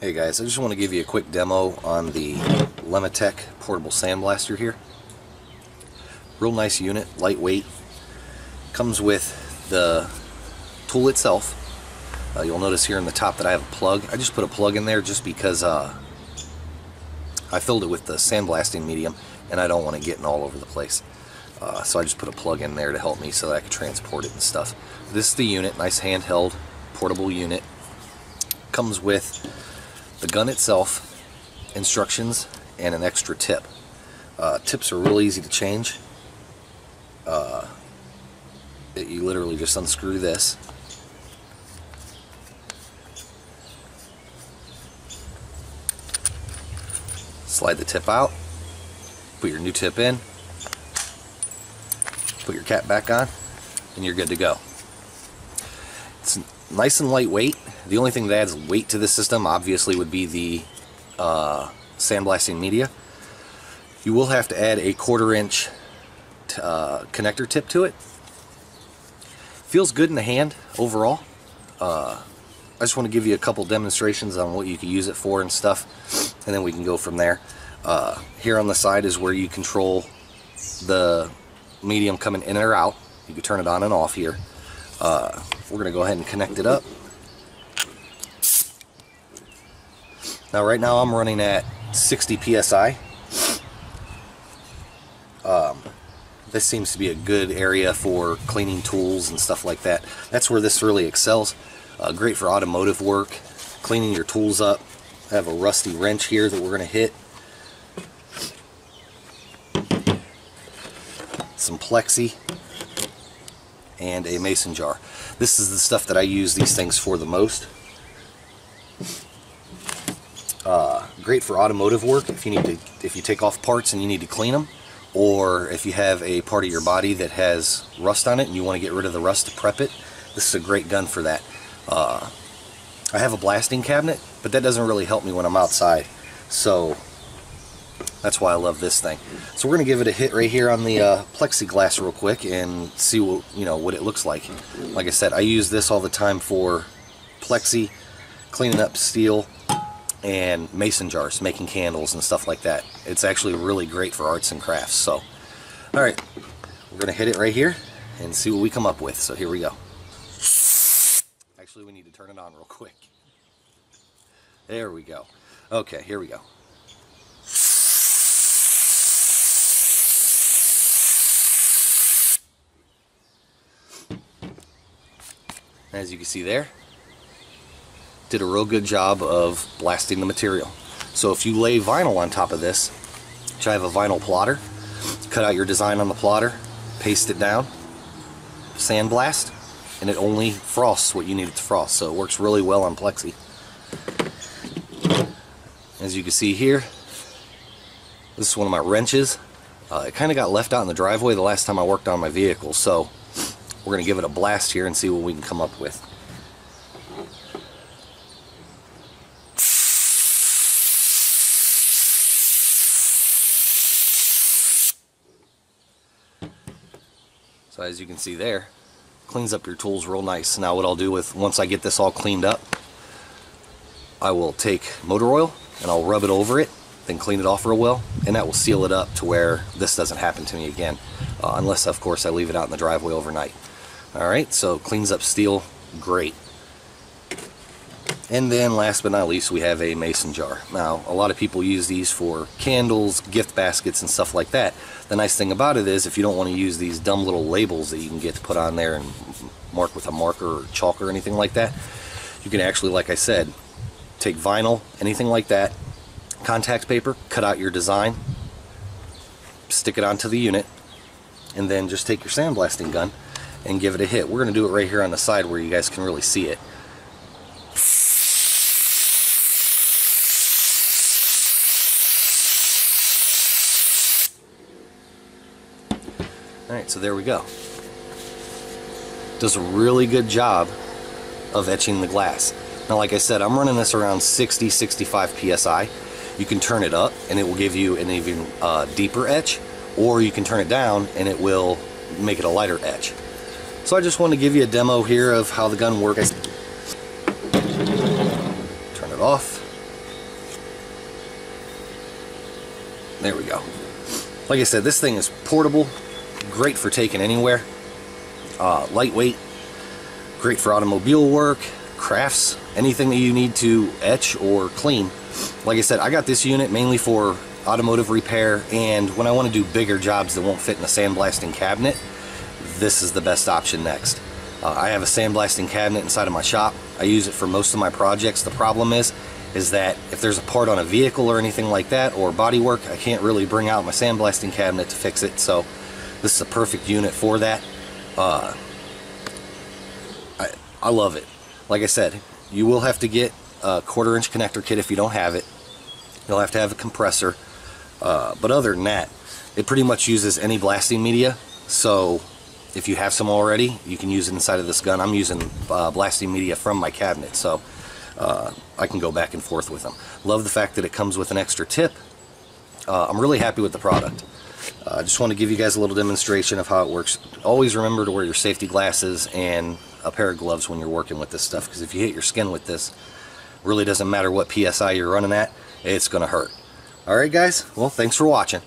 Hey guys, I just want to give you a quick demo on the Lematec portable sandblaster here. Real nice unit, lightweight. Comes with the tool itself. Uh, you'll notice here in the top that I have a plug. I just put a plug in there just because uh, I filled it with the sandblasting medium and I don't want it getting all over the place. Uh, so I just put a plug in there to help me so that I can transport it and stuff. This is the unit, nice handheld portable unit. Comes with the gun itself, instructions, and an extra tip. Uh, tips are real easy to change. Uh, it, you literally just unscrew this. Slide the tip out, put your new tip in, put your cap back on, and you're good to go. It's nice and lightweight. The only thing that adds weight to the system obviously would be the uh, sandblasting media. You will have to add a quarter inch uh, connector tip to it. Feels good in the hand overall. Uh, I just want to give you a couple demonstrations on what you can use it for and stuff and then we can go from there. Uh, here on the side is where you control the medium coming in or out. You can turn it on and off here. Uh, we're going to go ahead and connect it up. Now right now I'm running at 60 psi. Um, this seems to be a good area for cleaning tools and stuff like that. That's where this really excels. Uh, great for automotive work, cleaning your tools up. I have a rusty wrench here that we're going to hit. Some plexi and a mason jar. This is the stuff that I use these things for the most. Uh, great for automotive work if you need to if you take off parts and you need to clean them or if you have a part of your body that has rust on it and you want to get rid of the rust to prep it this is a great gun for that uh, I have a blasting cabinet but that doesn't really help me when I'm outside so that's why I love this thing so we're gonna give it a hit right here on the uh, plexiglass real quick and see what you know what it looks like like I said I use this all the time for plexi cleaning up steel and mason jars, making candles and stuff like that. It's actually really great for arts and crafts. So, alright, we're going to hit it right here and see what we come up with. So here we go. Actually, we need to turn it on real quick. There we go. Okay, here we go. As you can see there, did a real good job of blasting the material. So if you lay vinyl on top of this, which I have a vinyl plotter, cut out your design on the plotter, paste it down, sandblast, and it only frosts what you need it to frost. So it works really well on plexi. As you can see here, this is one of my wrenches. Uh, it kind of got left out in the driveway the last time I worked on my vehicle, so we're going to give it a blast here and see what we can come up with. So as you can see there, cleans up your tools real nice. Now what I'll do with, once I get this all cleaned up, I will take motor oil and I'll rub it over it, then clean it off real well, and that will seal it up to where this doesn't happen to me again. Uh, unless of course I leave it out in the driveway overnight. Alright, so cleans up steel, great. And then last but not least we have a mason jar. Now a lot of people use these for candles, gift baskets and stuff like that. The nice thing about it is if you don't want to use these dumb little labels that you can get to put on there and mark with a marker or chalk or anything like that, you can actually, like I said, take vinyl, anything like that, contact paper, cut out your design, stick it onto the unit, and then just take your sandblasting gun and give it a hit. We're going to do it right here on the side where you guys can really see it. Alright, so there we go. Does a really good job of etching the glass. Now like I said, I'm running this around 60-65 psi. You can turn it up and it will give you an even uh, deeper etch or you can turn it down and it will make it a lighter etch. So I just want to give you a demo here of how the gun works. Turn it off. There we go. Like I said, this thing is portable, great for taking anywhere, uh, lightweight, great for automobile work, crafts, anything that you need to etch or clean. Like I said, I got this unit mainly for automotive repair and when I want to do bigger jobs that won't fit in a sandblasting cabinet, this is the best option next. Uh, I have a sandblasting cabinet inside of my shop. I use it for most of my projects. The problem is, is that if there's a part on a vehicle or anything like that or body work, I can't really bring out my sandblasting cabinet to fix it. So this is a perfect unit for that. Uh, I, I love it. Like I said, you will have to get a quarter inch connector kit if you don't have it. You'll have to have a compressor. Uh, but other than that, it pretty much uses any blasting media. So if you have some already, you can use it inside of this gun. I'm using uh, blasting media from my cabinet, so uh, I can go back and forth with them. Love the fact that it comes with an extra tip. Uh, I'm really happy with the product. Uh, I just want to give you guys a little demonstration of how it works. Always remember to wear your safety glasses and a pair of gloves when you're working with this stuff, because if you hit your skin with this, really doesn't matter what PSI you're running at, it's going to hurt. Alright guys, well thanks for watching.